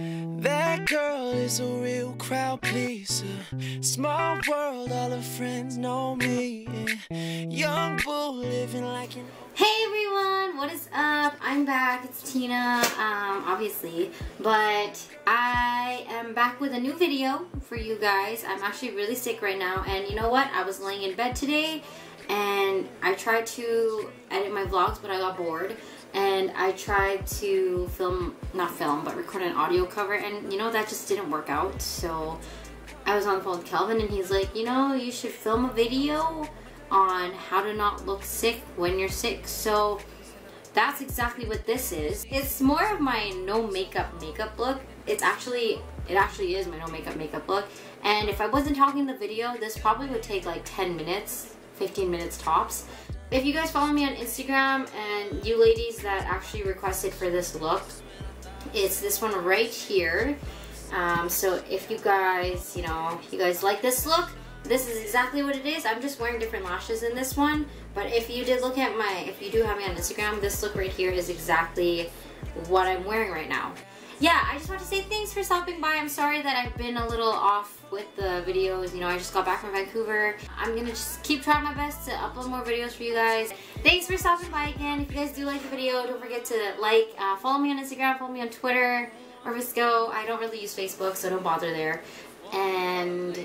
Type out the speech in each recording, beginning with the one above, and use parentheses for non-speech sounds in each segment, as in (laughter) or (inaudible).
That girl is a real crowd pleaser. Small world, all her friends know me. Young bull living like an. Hey everyone, what is up? I'm back. It's Tina, um, obviously, but I am back with a new video for you guys. I'm actually really sick right now, and you know what? I was laying in bed today, and I tried to edit my vlogs, but I got bored and I tried to film, not film, but record an audio cover and you know that just didn't work out so I was on the phone with Kelvin and he's like, you know, you should film a video on how to not look sick when you're sick so that's exactly what this is. It's more of my no makeup makeup look. It's actually, it actually is my no makeup makeup look and if I wasn't talking in the video, this probably would take like 10 minutes, 15 minutes tops if you guys follow me on Instagram and you ladies that actually requested for this look, it's this one right here. Um, so if you guys, you know, you guys like this look, this is exactly what it is. I'm just wearing different lashes in this one. But if you did look at my, if you do have me on Instagram, this look right here is exactly what I'm wearing right now yeah, I just want to say thanks for stopping by. I'm sorry that I've been a little off with the videos. You know, I just got back from Vancouver. I'm gonna just keep trying my best to upload more videos for you guys. Thanks for stopping by again. If you guys do like the video, don't forget to like, uh, follow me on Instagram, follow me on Twitter, or VSCO. I don't really use Facebook, so don't bother there. And,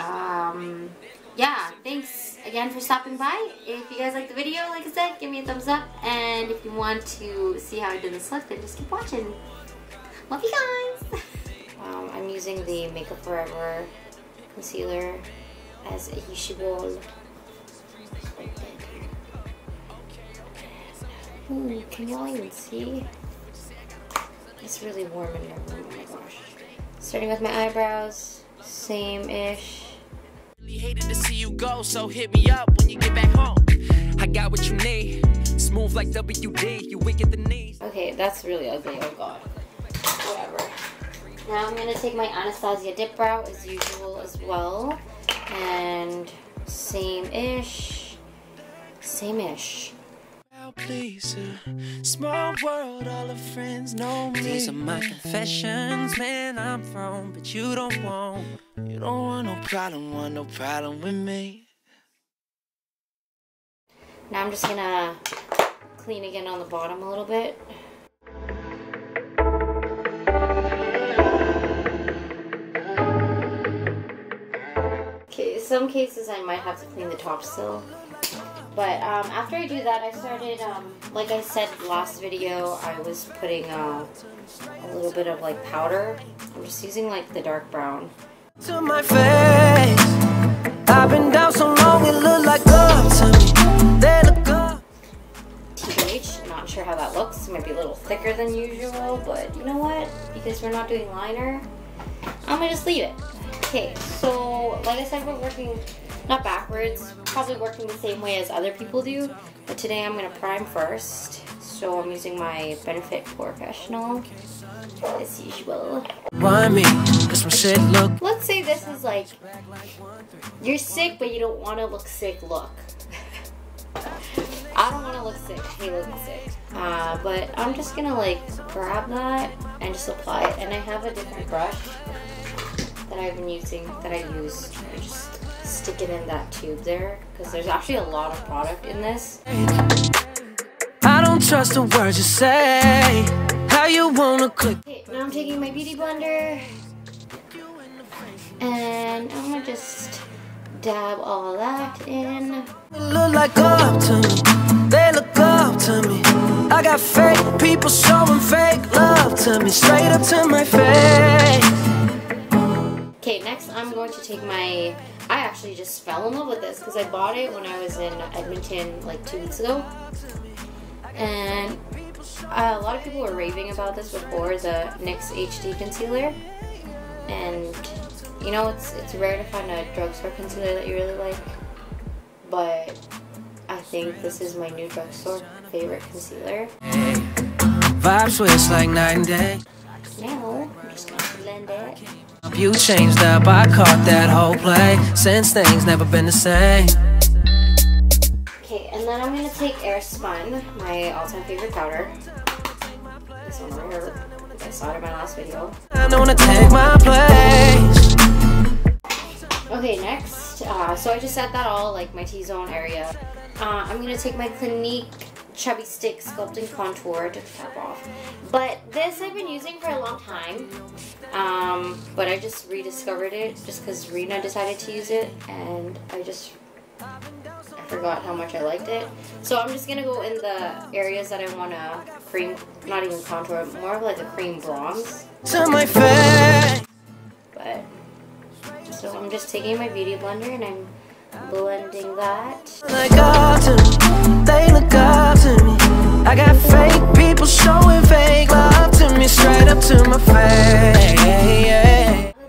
um, yeah, thanks again for stopping by. If you guys like the video, like I said, give me a thumbs up. And if you want to see how I did this look, then just keep watching. Love you guys! (laughs) um, I'm using the Makeup Forever concealer as a usual. Ooh, can y'all even see? It's really warm in here. Oh my gosh. Starting with my eyebrows, same-ish. Hated to see you go, so hit me up when you get back home. I got what you need. Smooth like WD, you weak at the knees. Okay, that's really ugly. Oh god whatever. Now I'm going to take my Anastasia Dip Brow as usual as well. And same-ish. Same-ish. Uh, small world, all the friends know me. These are my confessions, man. I'm from, but you don't want. You don't want no problem, want no problem with me. Now I'm just gonna clean again on the bottom a little bit. Some cases I might have to clean the top still. But um, after I do that, I started, um, like I said last video, I was putting uh, a little bit of like powder. I'm just using like the dark brown. To my face, I've been down so long it look like up to me. They look up. TH, not sure how that looks. It might be a little thicker than usual, but you know what? Because we're not doing liner, I'm gonna just leave it. Okay, so like I said, we're working not backwards, probably working the same way as other people do, but today I'm going to prime first. So I'm using my Benefit Porefessional as usual. Why me? Cause my shit look. Let's say this is like you're sick but you don't want to look sick look. I don't want to look sick, I hate looking sick. Uh, but I'm just gonna like grab that and just apply it. And I have a different brush I've been using, that I use. I just stick it in that tube there, because there's actually a lot of product in this. I don't trust the words you say. How you wanna click? Okay, now I'm taking my beauty blender, and I'm gonna just dab all that in. Look like up to me. They look up to me. I got fake people showing fake love to me, straight up to my face. Next I'm going to take my, I actually just fell in love with this because I bought it when I was in Edmonton like two weeks ago. And uh, a lot of people were raving about this before, the NYX HD concealer. And you know, it's, it's rare to find a drugstore concealer that you really like. But I think this is my new drugstore favorite concealer. Vibes switch like night and day. Now, I'm just gonna blend it. You changed up, I caught that whole play Since things never been the same Okay, and then I'm gonna take Airspun, my all-time favorite powder This one right here, guys saw it in my last video. I don't wanna take my place. Okay, next, uh, so I just set that all, like my T-zone area. Uh, I'm gonna take my Clinique Chubby Stick Sculpting Contour to cap off. But this I've been using for a long time, um, Um, but I just rediscovered it just because Rena decided to use it, and I just I forgot how much I liked it. So I'm just gonna go in the areas that I wanna cream, not even contour, more of like a cream bronze. To my face. But so I'm just taking my beauty blender and I'm blending that. Like to they look up to me. I got fake people showing fake love to me, straight up to my face.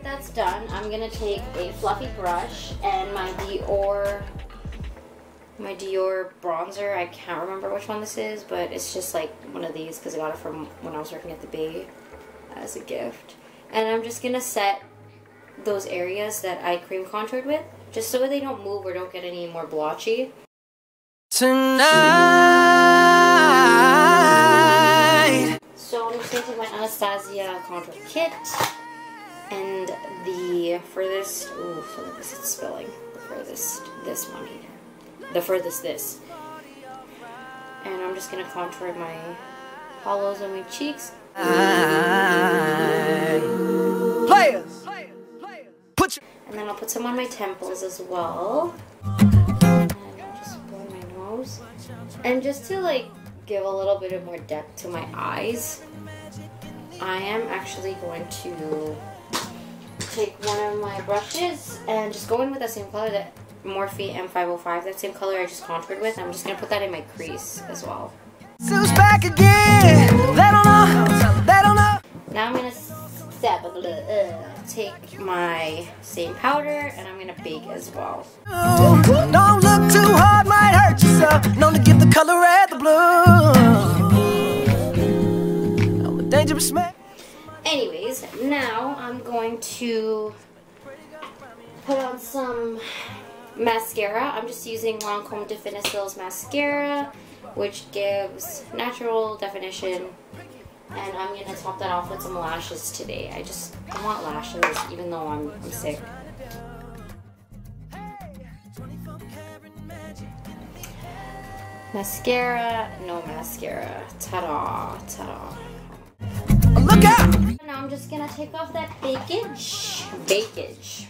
That's done, I'm gonna take a fluffy brush and my Dior my Dior bronzer. I can't remember which one this is, but it's just like one of these because I got it from when I was working at the Bay as a gift. And I'm just gonna set those areas that I cream contoured with, just so they don't move or don't get any more blotchy. Tonight. Anastasia contour kit and the furthest, ooh, this is spilling, the furthest, this one here. The furthest this. And I'm just gonna contour my hollows on my cheeks. Players. Put your And then I'll put some on my temples as well. And I'll just blow my nose. And just to like give a little bit of more depth to my eyes, I am actually going to take one of my brushes and just go in with that same color that Morphe M505, that same color I just contoured with. I'm just going to put that in my crease as well. suits back again. They don't know. They don't know. Now I'm going to uh, take my same powder and I'm going to bake as well. Don't look too hard, might hurt yourself. Known to give the color red the blue. Dangerous man. Anyways, now I'm going to put on some mascara. I'm just using Lancome Definicils mascara, which gives natural definition. And I'm going to top that off with some lashes today. I just I want lashes, even though I'm, I'm sick. Mascara, no mascara. Ta-da, ta-da. Take off that bakage. Bakage.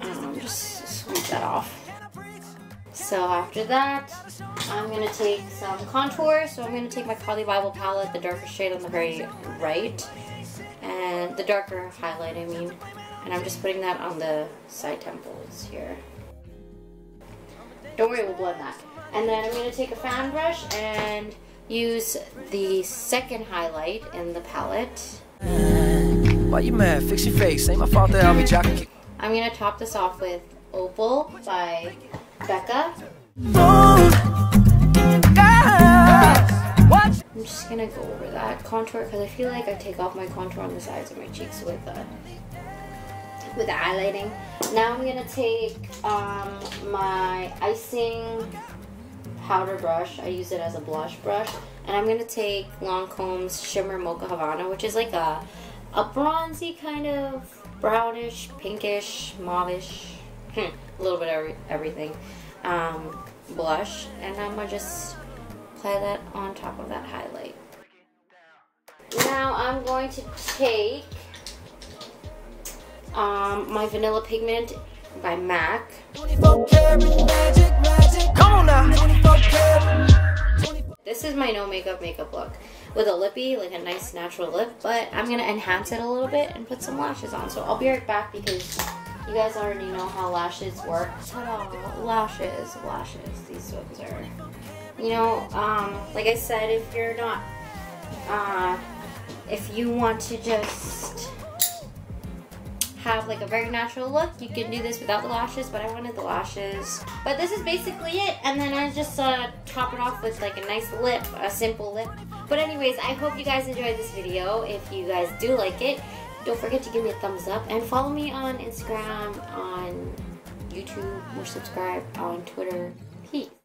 Um, just sweep that off. So after that, I'm gonna take some contour. So I'm gonna take my Carly Bybel palette, the darker shade on the very right, and the darker highlight, I mean. And I'm just putting that on the side temples here. Don't worry, we'll blend that. And then I'm gonna take a fan brush and use the second highlight in the palette. Why you mad? Fix your face. Ain't my fault that I'll be jocking. I'm gonna top this off with Opal by Becca. I'm just gonna go over that contour because I feel like I take off my contour on the sides of my cheeks with the with the highlighting. Now I'm gonna take um, my icing powder brush. I use it as a blush brush, and I'm gonna take Lancome's Shimmer Mocha Havana, which is like a a bronzy kind of brownish, pinkish, mauvish, hmm, a little bit of every, everything um, blush, and I'm gonna just apply that on top of that highlight. Now I'm going to take um, my Vanilla Pigment by MAC. 24 karat magic, magic. Come on now. 24 karat. This is my no makeup makeup look with a lippy, like a nice natural lip, but I'm gonna enhance it a little bit and put some lashes on. So I'll be right back because you guys already know how lashes work. Ta-da, lashes, lashes. These ones are, you know, um, like I said, if you're not, uh, if you want to just have like a very natural look. You can do this without the lashes, but I wanted the lashes. But this is basically it, and then I just uh, top it off with like a nice lip, a simple lip. But anyways, I hope you guys enjoyed this video. If you guys do like it, don't forget to give me a thumbs up and follow me on Instagram, on YouTube, or subscribe on Twitter. Peace.